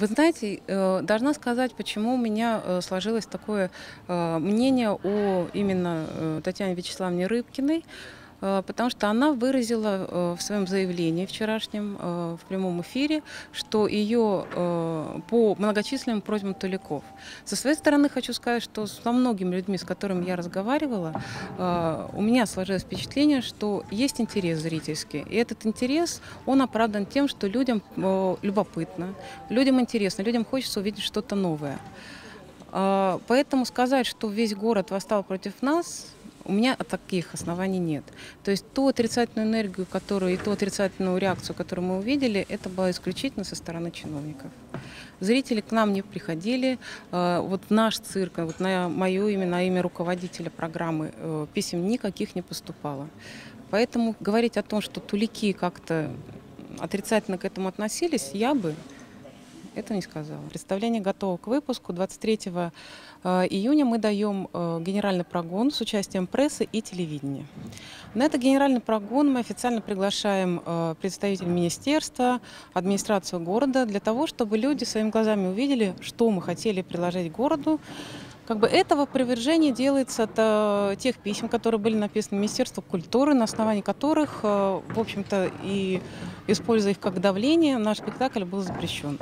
Вы знаете, э, должна сказать, почему у меня э, сложилось такое э, мнение о именно Татьяне Вячеславовне Рыбкиной, потому что она выразила э, в своем заявлении вчерашнем э, в прямом эфире, что ее э, по многочисленным просьбам Туликов. Со своей стороны хочу сказать, что со многими людьми, с которыми я разговаривала, э, у меня сложилось впечатление, что есть интерес зрительский. И этот интерес, он оправдан тем, что людям э, любопытно, людям интересно, людям хочется увидеть что-то новое. Поэтому сказать, что весь город восстал против нас, у меня таких оснований нет. То есть ту отрицательную энергию, которую и ту отрицательную реакцию, которую мы увидели, это было исключительно со стороны чиновников. Зрители к нам не приходили. Э, Вот в наш цирк, вот на мое имя, на имя руководителя программы э, писем никаких не поступало. Поэтому говорить о том, что тулики как-то отрицательно к этому относились, я бы это не сказала. Представление готово к выпуску. 23 э, июня мы даем э, генеральный прогон с участием прессы и телевидения. На этот генеральный прогон мы официально приглашаем э, представителей министерства, администрацию города для того, чтобы люди своими глазами увидели, что мы хотели приложить к городу. Как бы этого привержения делается от тех писем, которые были написаны Министерству культуры, на основании которых, в общем-то, и используя их как давление, наш спектакль был запрещен.